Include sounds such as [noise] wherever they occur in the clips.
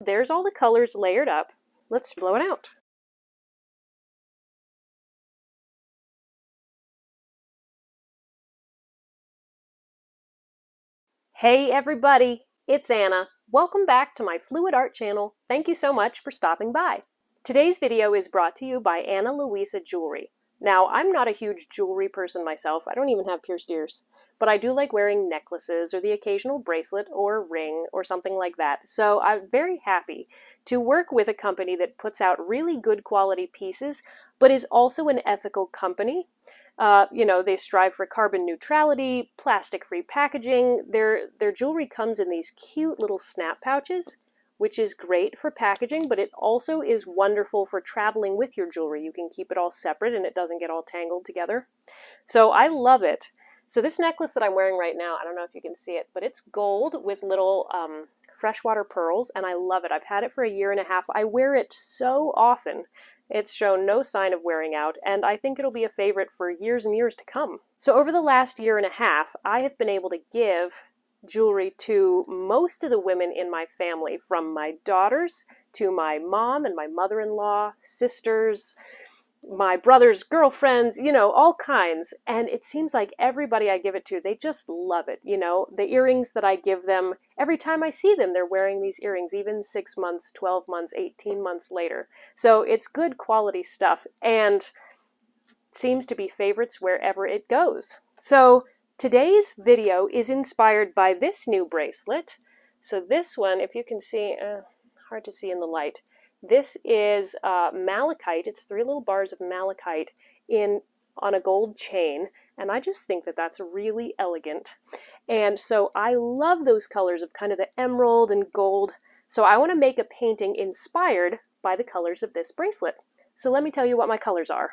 There's all the colors layered up. Let's blow it out. Hey everybody, it's Anna. Welcome back to my Fluid Art channel. Thank you so much for stopping by. Today's video is brought to you by Ana Luisa Jewelry. Now, I'm not a huge jewelry person myself. I don't even have pierced ears. But I do like wearing necklaces or the occasional bracelet or ring or something like that. So I'm very happy to work with a company that puts out really good quality pieces, but is also an ethical company. Uh, you know, they strive for carbon neutrality, plastic-free packaging. Their their jewelry comes in these cute little snap pouches, which is great for packaging, but it also is wonderful for traveling with your jewelry. You can keep it all separate and it doesn't get all tangled together. So I love it. So this necklace that I'm wearing right now, I don't know if you can see it, but it's gold with little um, freshwater pearls, and I love it. I've had it for a year and a half. I wear it so often. It's shown no sign of wearing out, and I think it'll be a favorite for years and years to come. So over the last year and a half, I have been able to give jewelry to most of the women in my family, from my daughters to my mom and my mother-in-law, sisters, my brother's girlfriends, you know, all kinds. And it seems like everybody I give it to, they just love it. You know, the earrings that I give them, every time I see them, they're wearing these earrings, even six months, 12 months, 18 months later. So it's good quality stuff and seems to be favorites wherever it goes. So today's video is inspired by this new bracelet. So this one, if you can see, uh, hard to see in the light, this is uh, malachite. It's three little bars of malachite in on a gold chain, and I just think that that's really elegant. And so I love those colors of kind of the emerald and gold. So I want to make a painting inspired by the colors of this bracelet. So let me tell you what my colors are.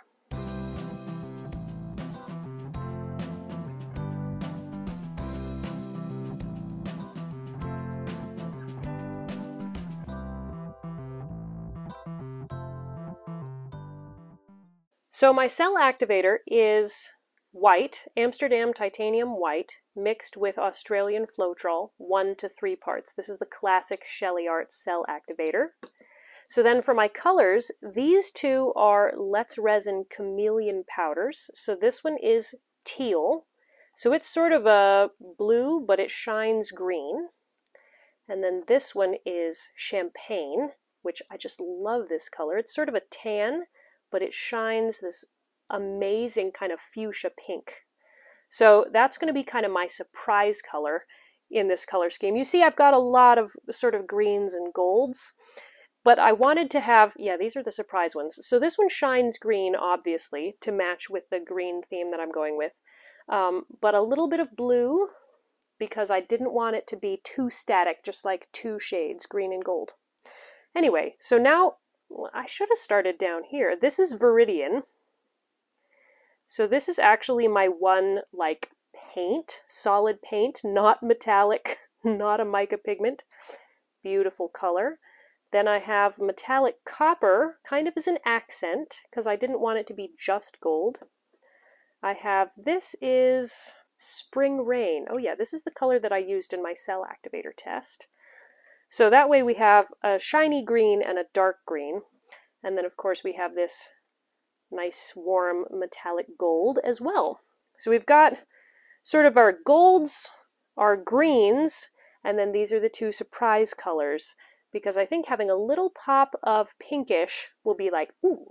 So my cell activator is white, Amsterdam titanium white, mixed with Australian Floetrol, one to three parts. This is the classic SheleeArt cell activator. So then for my colors, these two are Let's Resin Chameleon powders. So this one is teal. So it's sort of a blue, but it shines green. And then this one is champagne, which I just love this color. It's sort of a tan, but it shines this amazing kind of fuchsia pink. So that's going to be kind of my surprise color in this color scheme. You see I've got a lot of sort of greens and golds, but I wanted to have, yeah, these are the surprise ones. So this one shines green, obviously, to match with the green theme that I'm going with, um, but a little bit of blue because I didn't want it to be too static, just like two shades, green and gold. Anyway, so now I should have started down here. This is Viridian. So this is actually my one like paint, solid paint, not metallic, [laughs] not a mica pigment. Beautiful color. Then I have metallic copper, kind of as an accent, because I didn't want it to be just gold. I have, this is Spring Rain. Oh yeah, this is the color that I used in my cell activator test. So that way we have a shiny green and a dark green. And then of course we have this nice warm metallic gold as well. So we've got sort of our golds, our greens, and then these are the two surprise colors because I think having a little pop of pinkish will be like, ooh,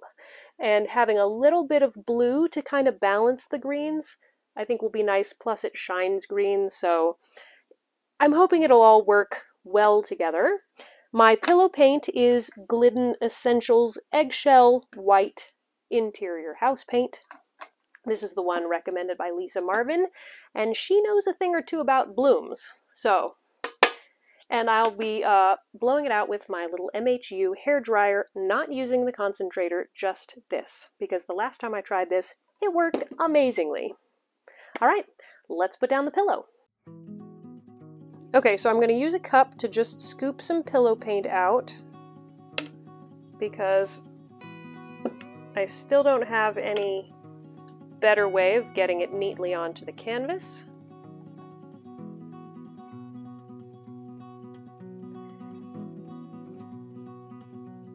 and having a little bit of blue to kind of balance the greens I think will be nice, plus it shines green, so I'm hoping it'll all work well together. My pillow paint is Glidden Essentials Eggshell White Interior House Paint. This is the one recommended by Lisa Marvin, and she knows a thing or two about blooms. So, and I'll be uh, blowing it out with my little MHU hair dryer, not using the concentrator, just this, because the last time I tried this, it worked amazingly. All right, let's put down the pillow. Okay, so I'm going to use a cup to just scoop some pillow paint out because I still don't have any better way of getting it neatly onto the canvas.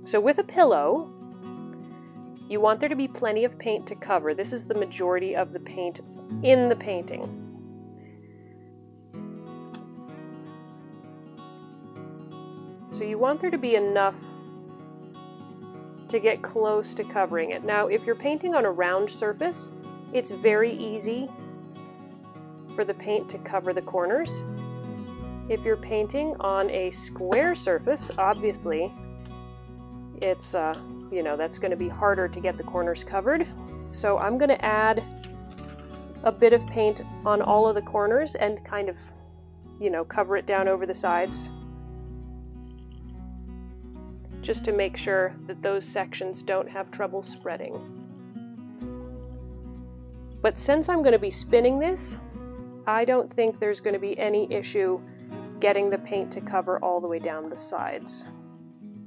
So with a pillow, you want there to be plenty of paint to cover. This is the majority of the paint in the painting. So you want there to be enough to get close to covering it. Now, if you're painting on a round surface, it's very easy for the paint to cover the corners. If you're painting on a square surface, obviously, it's, uh, you know, that's going to be harder to get the corners covered. So I'm going to add a bit of paint on all of the corners and kind of, you know, cover it down over the sides just to make sure that those sections don't have trouble spreading. But since I'm going to be spinning this, I don't think there's going to be any issue getting the paint to cover all the way down the sides.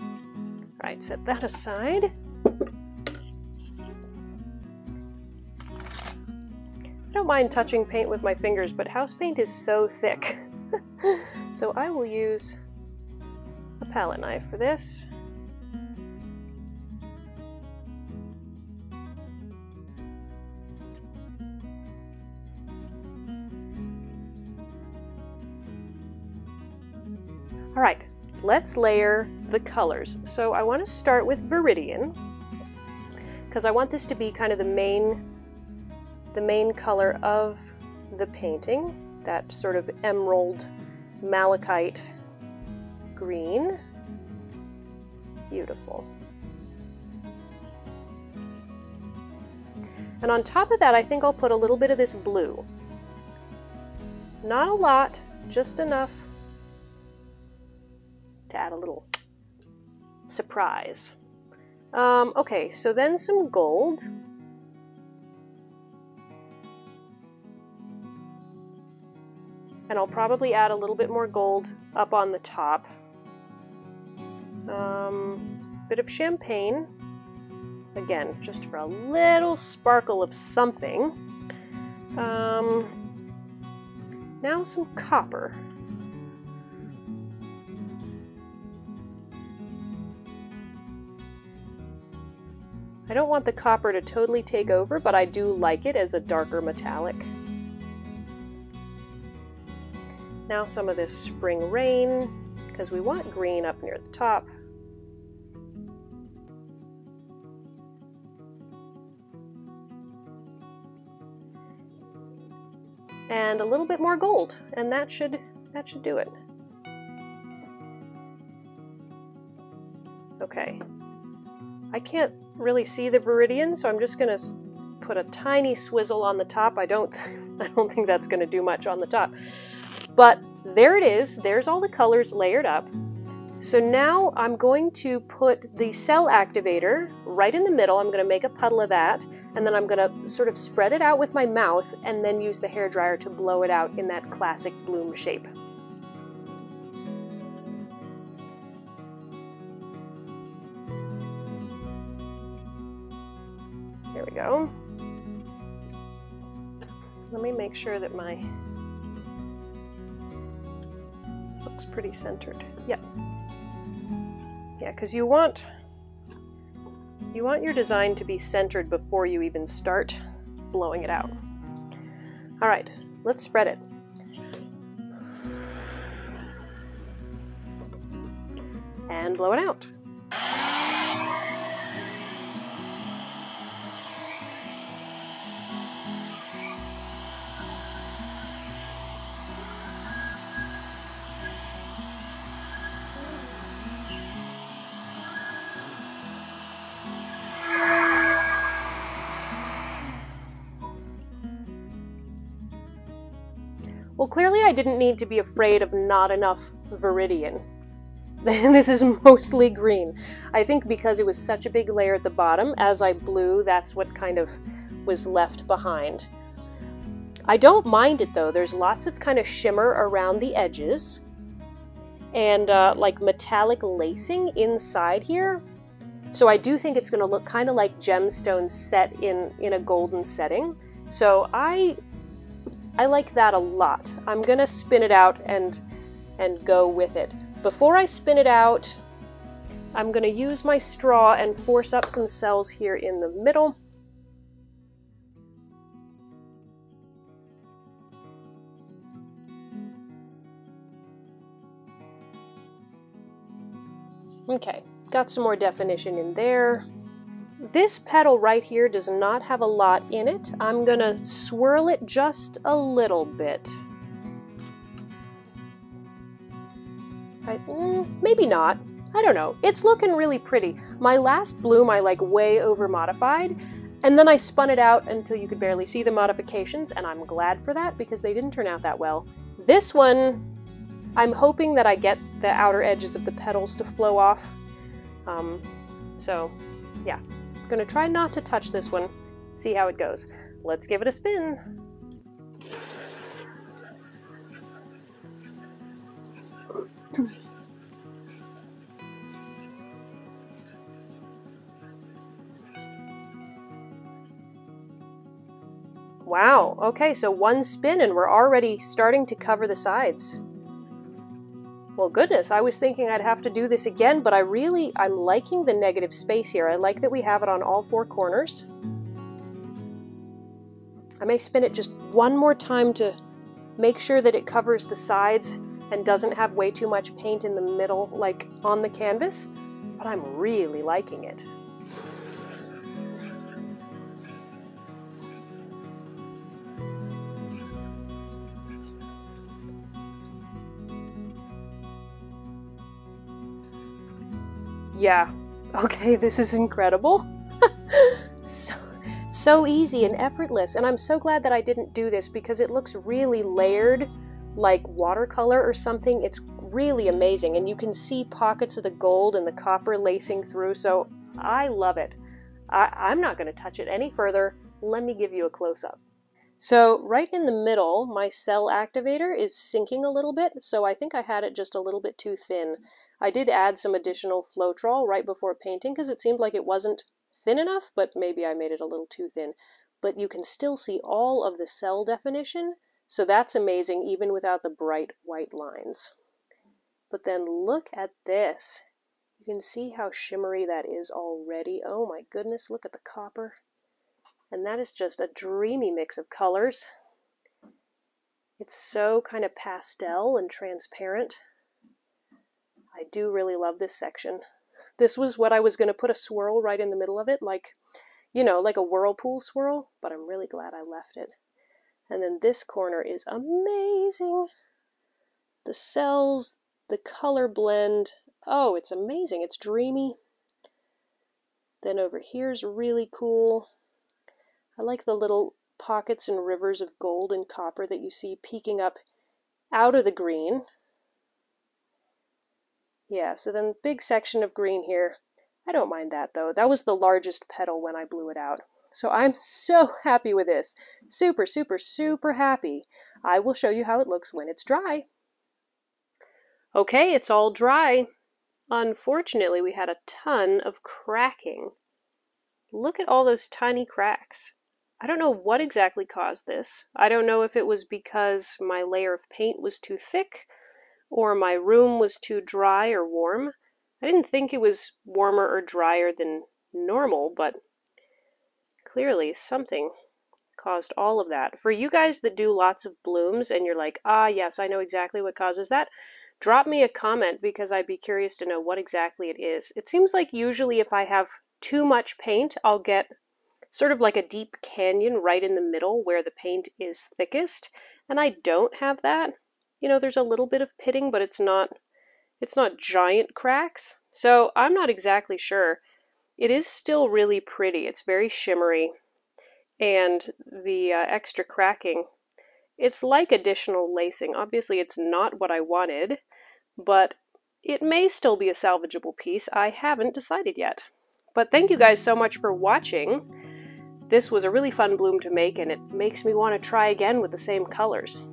All right, set that aside. I don't mind touching paint with my fingers, but house paint is so thick. [laughs] so I will use a palette knife for this. Let's layer the colors. So I want to start with Viridian because I want this to be kind of the main, the main color of the painting, that sort of emerald malachite green. Beautiful. And on top of that, I think I'll put a little bit of this blue. Not a lot, just enough to add a little surprise. Um, okay, so then some gold. And I'll probably add a little bit more gold up on the top. Um, bit of champagne. Again, just for a little sparkle of something. Um, now some copper. I don't want the copper to totally take over, but I do like it as a darker metallic. Now some of this spring rain, because we want green up near the top. And a little bit more gold, and that should that should do it. Okay. I can't really see the viridian, so I'm just going to put a tiny swizzle on the top. I don't, [laughs] I don't think that's going to do much on the top. But there it is. There's all the colors layered up. So now I'm going to put the cell activator right in the middle. I'm going to make a puddle of that, and then I'm going to sort of spread it out with my mouth and then use the hair dryer to blow it out in that classic bloom shape. There we go. Let me make sure that my this looks pretty centered. Yeah. Yeah, because you want you want your design to be centered before you even start blowing it out. All right, let's spread it. And blow it out. Clearly I didn't need to be afraid of not enough viridian. [laughs] this is mostly green. I think because it was such a big layer at the bottom, as I blew, that's what kind of was left behind. I don't mind it though. There's lots of kind of shimmer around the edges and uh, like metallic lacing inside here. So I do think it's going to look kind of like gemstones set in, in a golden setting. So I I like that a lot. I'm gonna spin it out and and go with it. Before I spin it out, I'm to use my straw and force up some cells here in the middle. Okay, got some more definition in there. This petal right here does not have a lot in it. I'm gonna swirl it just a little bit. I, mm, maybe not. I don't know. It's looking really pretty. My last bloom I like way over modified, and then I spun it out until you could barely see the modifications, and I'm glad for that because they didn't turn out that well. This one, I'm hoping that I get the outer edges of the petals to flow off. Um, so, yeah. Gonna try not to touch this one, see how it goes. Let's give it a spin. Wow, okay, so one spin and we're already starting to cover the sides. Well, goodness, I was thinking I'd have to do this again, but I really, I'm liking the negative space here. I like that we have it on all four corners. I may spin it just one more time to make sure that it covers the sides and doesn't have way too much paint in the middle, like on the canvas, but I'm really liking it. Yeah, okay, this is incredible. [laughs] so, so easy and effortless. And I'm so glad that I didn't do this because it looks really layered like watercolor or something. It's really amazing. And you can see pockets of the gold and the copper lacing through. So I love it. I, am not going to touch it any further. Let me give you a close up. So right in the middle, my cell activator is sinking a little bit. So I think I had it just a little bit too thin. I did add some additional Floetrol right before painting because it seemed like it wasn't thin enough, but maybe I made it a little too thin. But you can still see all of the cell definition, so that's amazing even without the bright white lines. But then look at this. You can see how shimmery that is already. Oh my goodness, look at the copper. And that is just a dreamy mix of colors. It's so kind of pastel and transparent. I do really love this section. This was what I was going to put a swirl right in the middle of it, like, you know, like a whirlpool swirl, but I'm really glad I left it. And then this corner is amazing. The cells, the color blend, oh, it's amazing. It's dreamy. Then over here's really cool. I like the little pockets and rivers of gold and copper that you see peeking up out of the green. Yeah, so then big section of green here. I don't mind that though. That was the largest petal when I blew it out. So I'm so [laughs] happy with this. Super, super, super happy. I will show you how it looks when it's dry. Okay, it's all dry. Unfortunately, we had a ton of cracking. Look at all those tiny cracks. I don't know what exactly caused this. I don't know if it was because my layer of paint was too thick or my room was too dry or warm. I didn't think it was warmer or drier than normal, but clearly something caused all of that. For you guys that do lots of blooms and you're like, ah, yes, I know exactly what causes that, drop me a comment because I'd be curious to know what exactly it is. It seems like usually if I have too much paint, I'll get sort of like a deep canyon right in the middle where the paint is thickest, and I don't have that you know, there's a little bit of pitting, but it's not it's not giant cracks. So I'm not exactly sure. It is still really pretty. It's very shimmery. And the uh, extra cracking, it's like additional lacing. Obviously, it's not what I wanted, but it may still be a salvageable piece. I haven't decided yet. But thank you guys so much for watching. This was a really fun bloom to make, and it makes me want to try again with the same colors.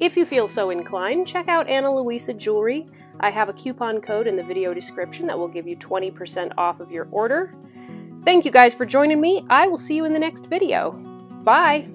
If you feel so inclined, check out Ana Luisa Jewelry. I have a coupon code in the video description that will give you 20% off of your order. Thank you guys for joining me. I will see you in the next video. Bye!